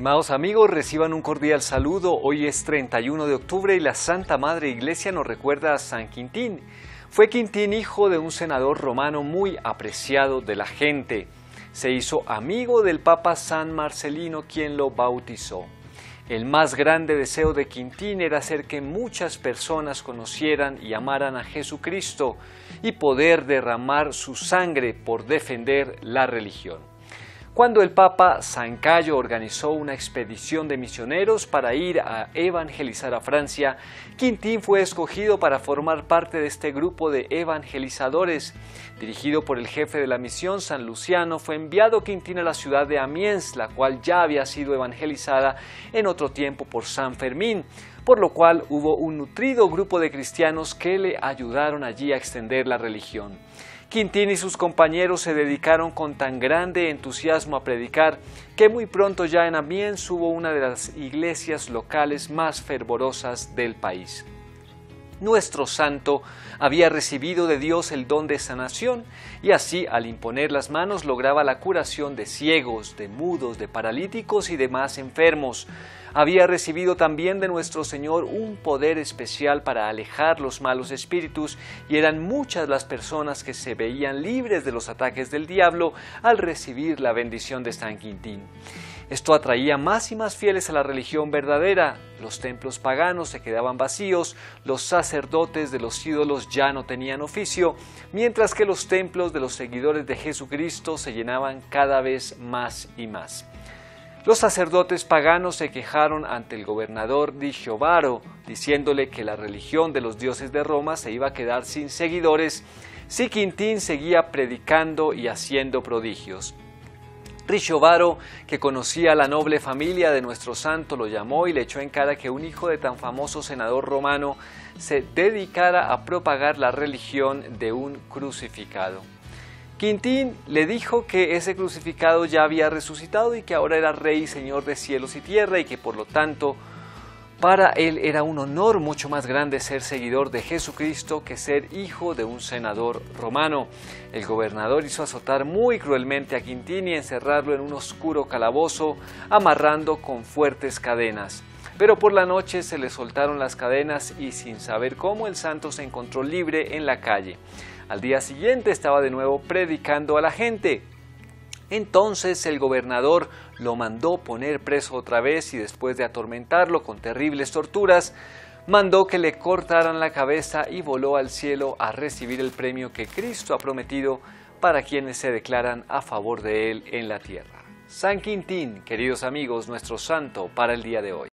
Estimados amigos, reciban un cordial saludo. Hoy es 31 de octubre y la Santa Madre Iglesia nos recuerda a San Quintín. Fue Quintín hijo de un senador romano muy apreciado de la gente. Se hizo amigo del Papa San Marcelino quien lo bautizó. El más grande deseo de Quintín era hacer que muchas personas conocieran y amaran a Jesucristo y poder derramar su sangre por defender la religión cuando el Papa San Cayo organizó una expedición de misioneros para ir a evangelizar a Francia, Quintín fue escogido para formar parte de este grupo de evangelizadores. Dirigido por el jefe de la misión, San Luciano, fue enviado Quintín a la ciudad de Amiens, la cual ya había sido evangelizada en otro tiempo por San Fermín por lo cual hubo un nutrido grupo de cristianos que le ayudaron allí a extender la religión. Quintín y sus compañeros se dedicaron con tan grande entusiasmo a predicar que muy pronto ya en Amiens hubo una de las iglesias locales más fervorosas del país. Nuestro santo había recibido de Dios el don de sanación y así al imponer las manos lograba la curación de ciegos, de mudos, de paralíticos y demás enfermos había recibido también de nuestro Señor un poder especial para alejar los malos espíritus y eran muchas las personas que se veían libres de los ataques del diablo al recibir la bendición de San Quintín. Esto atraía más y más fieles a la religión verdadera. Los templos paganos se quedaban vacíos, los sacerdotes de los ídolos ya no tenían oficio, mientras que los templos de los seguidores de Jesucristo se llenaban cada vez más y más. Los sacerdotes paganos se quejaron ante el gobernador di Giovaro, diciéndole que la religión de los dioses de Roma se iba a quedar sin seguidores si Quintín seguía predicando y haciendo prodigios. Ricciovaro, que conocía a la noble familia de nuestro santo, lo llamó y le echó en cara que un hijo de tan famoso senador romano se dedicara a propagar la religión de un crucificado. Quintín le dijo que ese crucificado ya había resucitado y que ahora era rey y señor de cielos y tierra y que por lo tanto para él era un honor mucho más grande ser seguidor de Jesucristo que ser hijo de un senador romano. El gobernador hizo azotar muy cruelmente a Quintín y encerrarlo en un oscuro calabozo, amarrando con fuertes cadenas. Pero por la noche se le soltaron las cadenas y sin saber cómo el santo se encontró libre en la calle. Al día siguiente estaba de nuevo predicando a la gente. Entonces el gobernador lo mandó poner preso otra vez y después de atormentarlo con terribles torturas, mandó que le cortaran la cabeza y voló al cielo a recibir el premio que Cristo ha prometido para quienes se declaran a favor de él en la tierra. San Quintín, queridos amigos, nuestro santo para el día de hoy.